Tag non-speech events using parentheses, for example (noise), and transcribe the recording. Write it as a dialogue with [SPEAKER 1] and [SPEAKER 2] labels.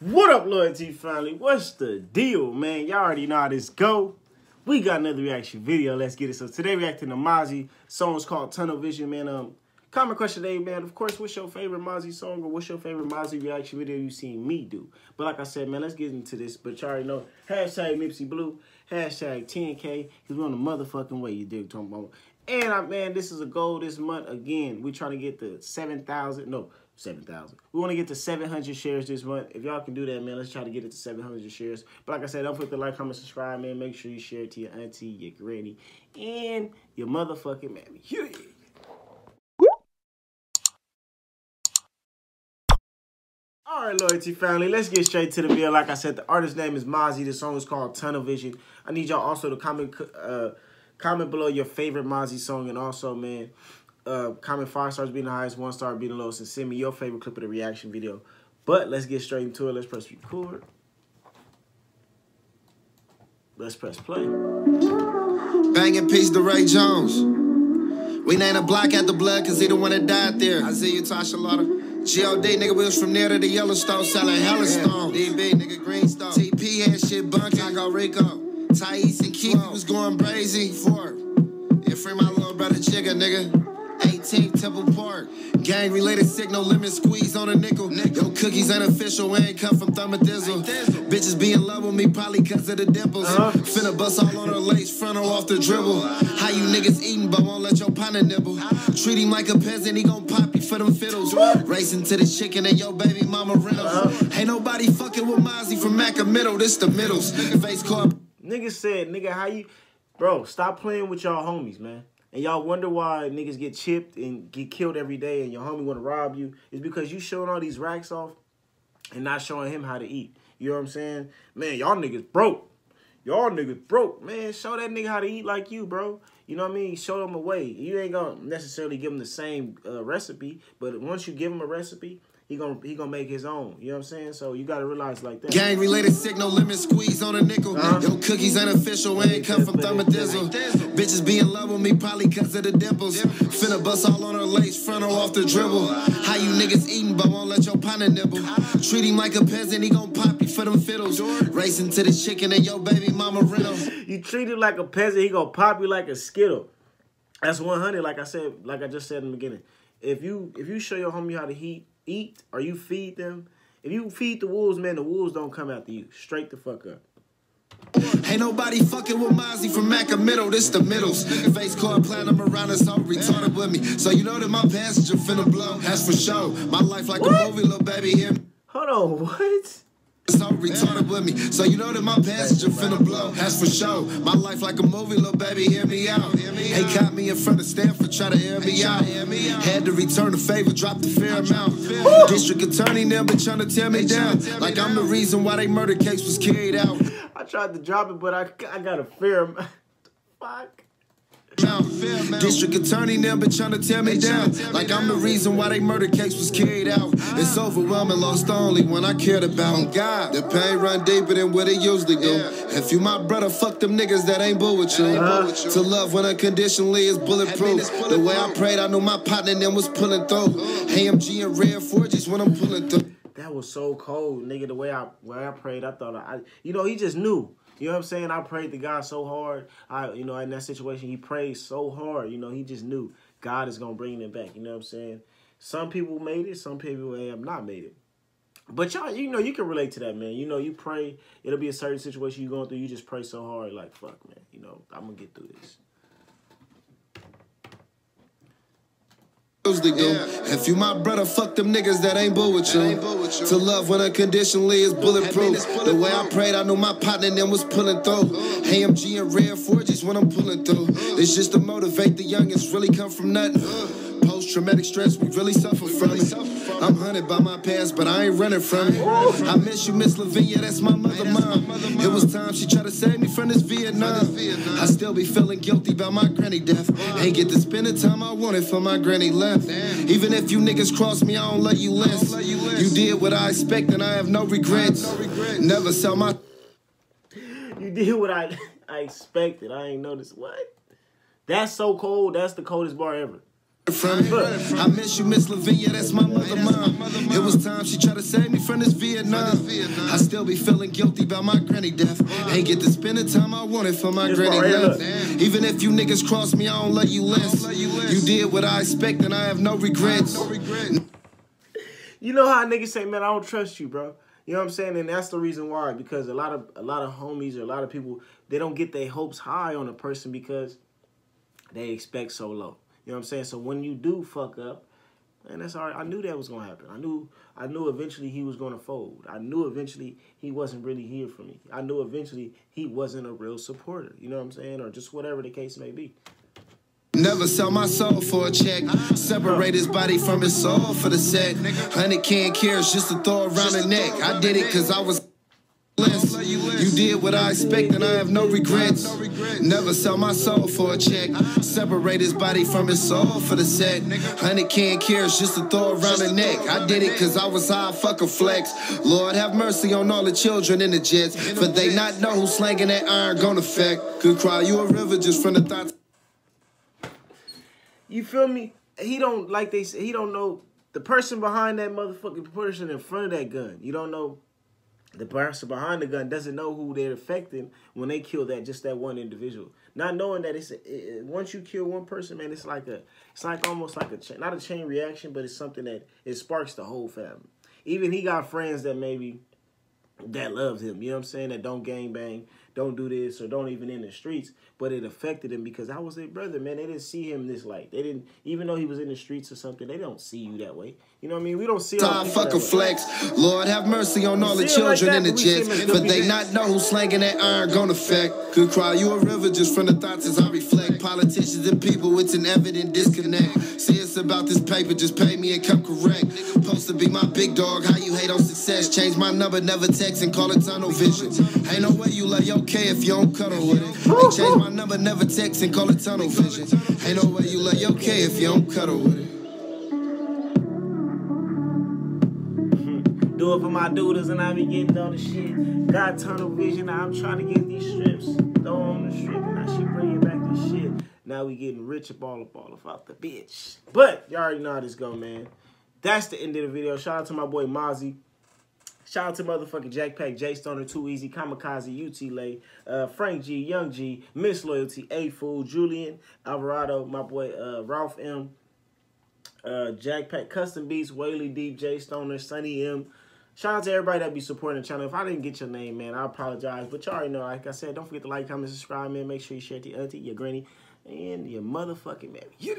[SPEAKER 1] What up, LoyalT family? What's the deal, man? Y'all already know how this go. We got another reaction video. Let's get it. So today reacting to Mozzy. Song's called Tunnel Vision, man. Um, comment question today, man. Of course, what's your favorite Mozzy song or what's your favorite Mozzy reaction video you seen me do? But like I said, man, let's get into this. But y'all already know, hashtag Nipsey Blue, hashtag 10K, because we're on the motherfucking way, you dig talking about. And I, man, this is a goal this month. Again, we're trying to get the 7,000, no, 7,000. We want to get to 700 shares this month. If y'all can do that, man, let's try to get it to 700 shares. But like I said, don't forget to like, comment, subscribe, man. Make sure you share it to your auntie, your granny, and your motherfucking mammy. Yeah. All right, LoyalT family, let's get straight to the video. Like I said, the artist's name is Mozzy. The song is called Tunnel Vision. I need y'all also to comment uh, comment below your favorite Mozzy song. And also, man, uh, comment five stars being the highest, one star being the lowest, and send me your favorite clip of the reaction video. But let's get straight into it. Let's press record. Let's press play.
[SPEAKER 2] Banging piece to Ray Jones. We named a block at the blood because he the one that died there. I see you, Tasha Lauder. G.O.D. nigga, we was from near to the Yellowstone selling Hellstone. Yeah. DB, nigga, Greenstone. TP had shit bunking. I go Rico. Thais and Keith was going crazy. Four. Yeah, free my little brother Jigga, nigga. 18th Temple Park. Gang related signal limit squeeze on a nickel. Yo, cookies ain't official, we ain't come from Thumadizzle. Bitches be in love with me probably cause of the dimples. Uh-huh. Finna bust all on her lace, front off the dribble. How you niggas eating but won't let your partner nibble? Treat him like a peasant, he gon' pop you for them fiddles. Racing to the chicken and yo baby mama rentals. Uh-huh. Ain't nobody fucking with Mozzy from Maca Middle, this the middles. Nigga Face car.
[SPEAKER 1] Nigga said, nigga, how you... Bro, stop playing with y'all homies, man and y'all wonder why niggas get chipped and get killed every day and your homie want to rob you, is because you showing all these racks off and not showing him how to eat. You know what I'm saying? Man, y'all niggas broke. Y'all niggas broke. Man, show that nigga how to eat like you, bro. You know what I mean? Show them a way. You ain't gonna necessarily give them the same uh, recipe, but once you give them a recipe, he gonna he gonna make his own. You know what I'm saying? So you gotta realize like that.
[SPEAKER 2] Gang related signal limit squeeze on a nickel. Uh-huh. Yo, cookies ain't official, we ain't come from Thumadizzle. Bitches be in love with me probably cause of the dimples. Finna bust all on her lace, front or off the dribble. How you niggas eating but won't let your partner nibble? Treat him like a peasant, he gon' pop you for them fiddles. Racing to the chicken and yo baby mama rental. (laughs)
[SPEAKER 1] you treat him like a peasant, he gon' pop you like a skittle. That's 100, like I said, like I just said in the beginning. If you if you show your homie how to heat eat or you feed them, if you feed the wolves, man, the wolves don't come after you. Straight the fuck up.
[SPEAKER 2] Ain't nobody fucking with Mozzy from Maca Middle, this the middles. Face card platinum around us all retarded with me. So you know that my passenger finna blow. That's for sure. My life like what? a movie, little baby, me.
[SPEAKER 1] Hold on, (laughs) what?
[SPEAKER 2] So retarded with me. So you know that my passenger finna blow. That's for sure. My life like a movie, little baby, hear me out. Hey, caught me in front of Stanford, try to air me out. Had to return the favor, drop the fair amount. District attorney now been trying to tear me down. Like I'm the reason why they murder case was carried out.
[SPEAKER 1] I tried to drop it, but I, I got a fair amount. (laughs) Fuck.
[SPEAKER 2] District attorney now been trying to tear me down. Like I'm the reason why they murder case was carried out. It's overwhelming, lost only when I cared about. God, the pain run deeper than what it usually do. If you my brother, fuck them niggas that ain't bull with you. To love when unconditionally is bulletproof. The way I prayed, I knew my partner then was pulling through. AMG and Red Forges when I'm pulling through.
[SPEAKER 1] That was so cold, nigga. The way I way I prayed, I thought I, you know, he just knew. You know what I'm saying? I prayed to God so hard. I, you know, in that situation, he prayed so hard. You know, he just knew God is gonna bring them back. You know what I'm saying? Some people made it. Some people have not made it. But y'all, you know, you can relate to that, man. You know, you pray. It'll be a certain situation you're going through. You just pray so hard, like, fuck, man. You know, I'm gonna get through this.
[SPEAKER 2] Yeah. If you my brother, fuck them niggas that ain't bull with you. To love when unconditionally is bulletproof. The way I prayed, I knew my partner then was pulling through. AMG and Red Forges when I'm pulling through. It's just to motivate the youngest, really come from nothing. Post traumatic stress, we really suffer from it. I'm hunted by my past, but I ain't running from it. I miss you, Miss Lavinia, that's my mother mom. She tried to save me from this Vietnam. I still be feeling guilty about my granny death. Ain't get to spend the time I wanted for my granny left. Even if you niggas cross me, I don't let you less. You did what I expect, and I have no regrets. Never sell my.
[SPEAKER 1] You did what I (laughs) I expected. I ain't noticed what. That's so cold. That's the coldest bar ever.
[SPEAKER 2] From me. I miss you, Miss Lavinia, that's my mother, mom. It was time she tried to save me from this Vietnam. I still be feeling guilty about my granny death. Ain't get to spend the time I wanted for my granny death. Even if you niggas cross me, I don't love you less. You did what I expect, and I have no regrets.
[SPEAKER 1] You know how niggas say, man, I don't trust you, bro. You know what I'm saying? And that's the reason why. Because a lot of a lot of homies or a lot of people, they don't get their hopes high on a person because they expect so low. You know what I'm saying? So when you do fuck up, and that's all right. I knew that was gonna happen. I knew I knew eventually he was gonna fold. I knew eventually he wasn't really here for me. I knew eventually he wasn't a real supporter. You know what I'm saying? Or just whatever the case may be.
[SPEAKER 2] Never sell my soul for a check. Separate his body from his soul for the set. Hundred can't cares just to throw around the neck. I did it cause I was. You did what I expect and I have no regrets. Never sell my soul for a check. Separate his body from his soul for the set. Hundred can cares just to throw around the neck. I did it cause I was high, fuck a flex. Lord have mercy on all the children in the jets. For they not know who's slanging that iron gonna affect. Could cry you a river just from the thoughts.
[SPEAKER 1] You feel me? He don't like they say he don't know the person behind that motherfucking person in front of that gun. You don't know the person behind the gun doesn't know who they're affecting when they kill that just that one individual. Not knowing that it's a, it, once you kill one person, man, it's like a it's like almost like a not a chain reaction, but it's something that it sparks the whole family. Even he got friends that maybe that loves him. You know what I'm saying? That don't gang bang, don't do this, or don't even in the streets. But it affected him because I was their brother, man. They didn't see him this light. They didn't, even though he was in the streets or something. They don't see you that way. You know what I mean? We don't see.
[SPEAKER 2] Time fuck a flex. Lord have mercy on all the children in the jets. But they not know who's slanging that iron gonna affect. Could cry you a river just from the thoughts as I reflect. Politicians and people, it's an evident disconnect. See, it's about this paper, just pay me and come correct. To be my big dog, how you hate on success. Change my number, never text and call it tunnel vision. Ain't no way you lay okay if you don't cuddle with it. They change my number, never text and call it tunnel vision. Ain't no way you lay okay if you don't cuddle with it.
[SPEAKER 1] Do it for my doodles and I be getting on the shit. Got tunnel vision, I'm trying to get these strips. Throw on the strip and now she bringing back this shit. Now we getting rich up all up all up out the bitch. But y'all already know how this go, man. That's the end of the video. Shout out to my boy Mozzy. Shout out to motherfucking Jackpack, J Stoner, Too Easy, Kamikaze, UT Lay, uh, Frank G, Young G, Miss Loyalty, A Fool, Julian, Alvarado, my boy uh, Ralph M, uh, Jackpack, Custom Beats, Whaley Deep, J Stoner, Sunny M. Shout out to everybody that be supporting the channel. If I didn't get your name, man, I apologize. But y'all already know, like I said, don't forget to like, comment, subscribe, man. Make sure you share it to your auntie, your granny, and your motherfucking man. You